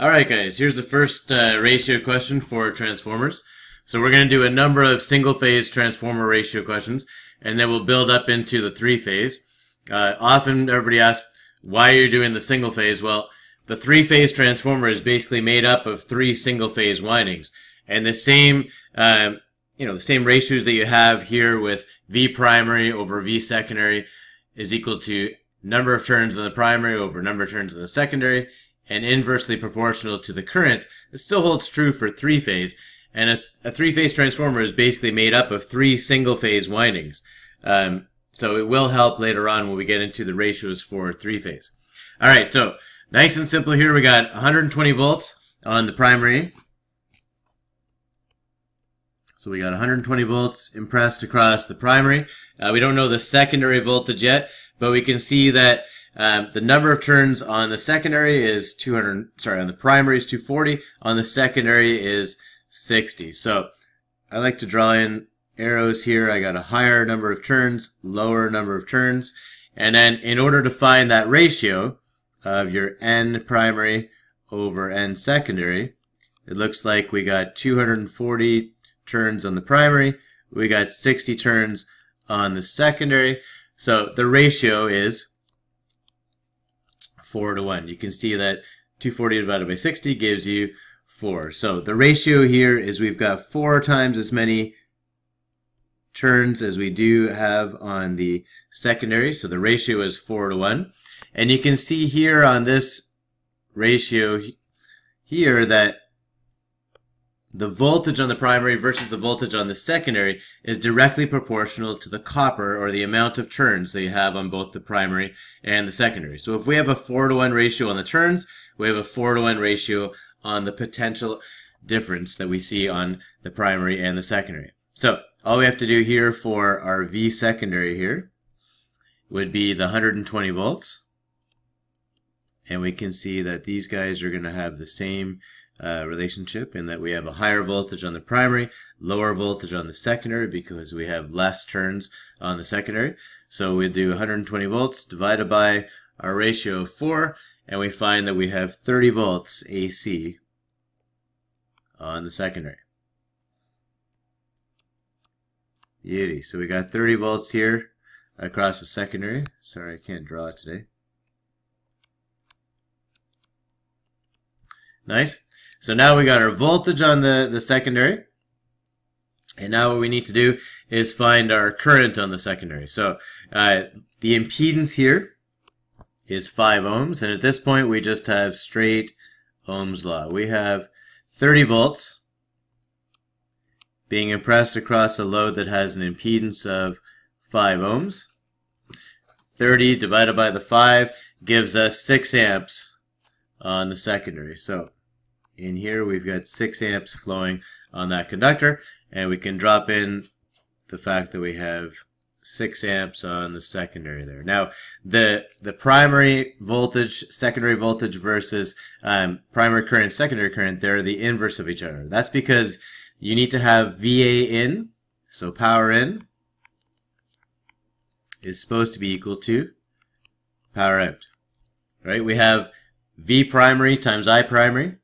Alright guys, here's the first uh, ratio question for transformers. So we're going to do a number of single-phase transformer ratio questions, and then we'll build up into the three-phase. Uh, often everybody asks why you're doing the single-phase. Well, the three-phase transformer is basically made up of three single-phase windings, and the same, uh, you know, the same ratios that you have here with V primary over V secondary is equal to number of turns in the primary over number of turns in the secondary, and inversely proportional to the currents, it still holds true for three-phase. And a, th a three-phase transformer is basically made up of three single-phase windings. Um, so it will help later on when we get into the ratios for three-phase. All right, so nice and simple here. We got 120 volts on the primary. So we got 120 volts impressed across the primary. Uh, we don't know the secondary voltage yet, but we can see that um, the number of turns on the secondary is 200, sorry, on the primary is 240, on the secondary is 60. So I like to draw in arrows here. I got a higher number of turns, lower number of turns. And then in order to find that ratio of your N primary over N secondary, it looks like we got 240 turns on the primary, we got 60 turns on the secondary. So the ratio is 4 to 1. You can see that 240 divided by 60 gives you 4. So the ratio here is we've got 4 times as many turns as we do have on the secondary. So the ratio is 4 to 1. And you can see here on this ratio here that the voltage on the primary versus the voltage on the secondary is directly proportional to the copper or the amount of turns that you have on both the primary and the secondary. So if we have a 4 to 1 ratio on the turns, we have a 4 to 1 ratio on the potential difference that we see on the primary and the secondary. So all we have to do here for our V secondary here would be the 120 volts. And we can see that these guys are going to have the same uh, relationship in that we have a higher voltage on the primary, lower voltage on the secondary because we have less turns on the secondary. So we do 120 volts divided by our ratio of 4 and we find that we have 30 volts AC on the secondary. Beauty. So we got 30 volts here across the secondary. Sorry, I can't draw it today. Nice. So now we got our voltage on the, the secondary. And now what we need to do is find our current on the secondary. So uh, the impedance here is 5 ohms. And at this point, we just have straight Ohm's law. We have 30 volts being impressed across a load that has an impedance of 5 ohms. 30 divided by the 5 gives us 6 amps on the secondary. So in here we've got 6 amps flowing on that conductor and we can drop in the fact that we have 6 amps on the secondary there. Now the the primary voltage, secondary voltage versus um, primary current, secondary current, they're the inverse of each other. That's because you need to have VA in, so power in is supposed to be equal to power out. Right? We have V primary times I primary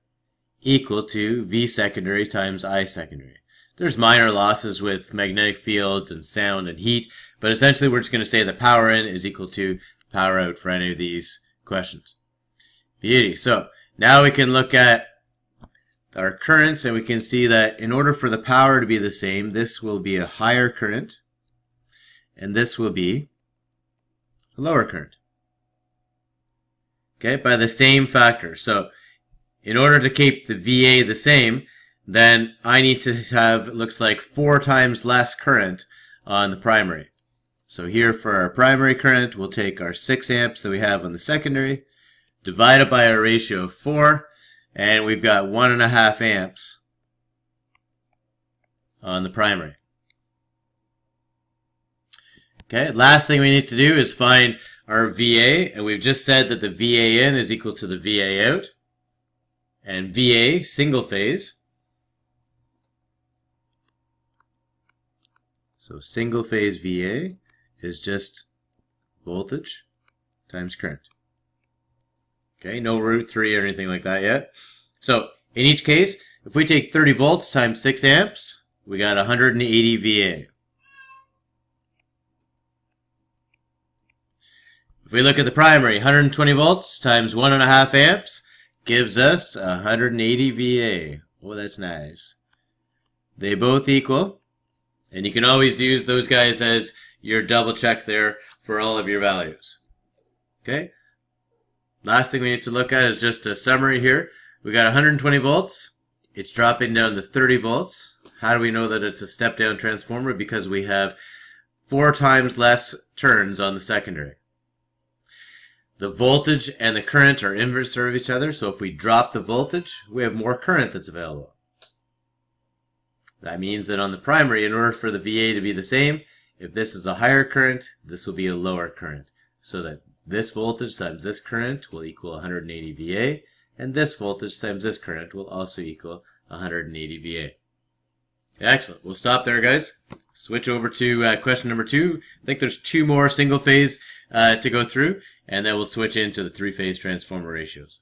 equal to V secondary times I secondary. There's minor losses with magnetic fields and sound and heat, but essentially we're just going to say the power in is equal to power out for any of these questions. Beauty. So now we can look at our currents and we can see that in order for the power to be the same, this will be a higher current and this will be a lower current. Okay, by the same factor. So in order to keep the VA the same, then I need to have, it looks like, four times less current on the primary. So here for our primary current, we'll take our 6 amps that we have on the secondary, divide it by a ratio of 4, and we've got 1.5 amps on the primary. Okay, last thing we need to do is find our VA, and we've just said that the VA in is equal to the VA out and VA single phase. So single phase VA is just voltage times current. Okay, no root 3 or anything like that yet. So in each case, if we take 30 volts times 6 amps, we got 180 VA. If we look at the primary, 120 volts times 1.5 amps gives us 180 VA. Oh, that's nice. They both equal. And you can always use those guys as your double check there for all of your values. Okay? Last thing we need to look at is just a summary here. We got 120 volts. It's dropping down to 30 volts. How do we know that it's a step down transformer? Because we have four times less turns on the secondary. The voltage and the current are inverse of each other, so if we drop the voltage, we have more current that's available. That means that on the primary, in order for the VA to be the same, if this is a higher current, this will be a lower current. So that this voltage times this current will equal 180 VA, and this voltage times this current will also equal 180 VA. Excellent. We'll stop there, guys. Switch over to uh, question number two. I think there's two more single phase uh, to go through, and then we'll switch into the three phase transformer ratios.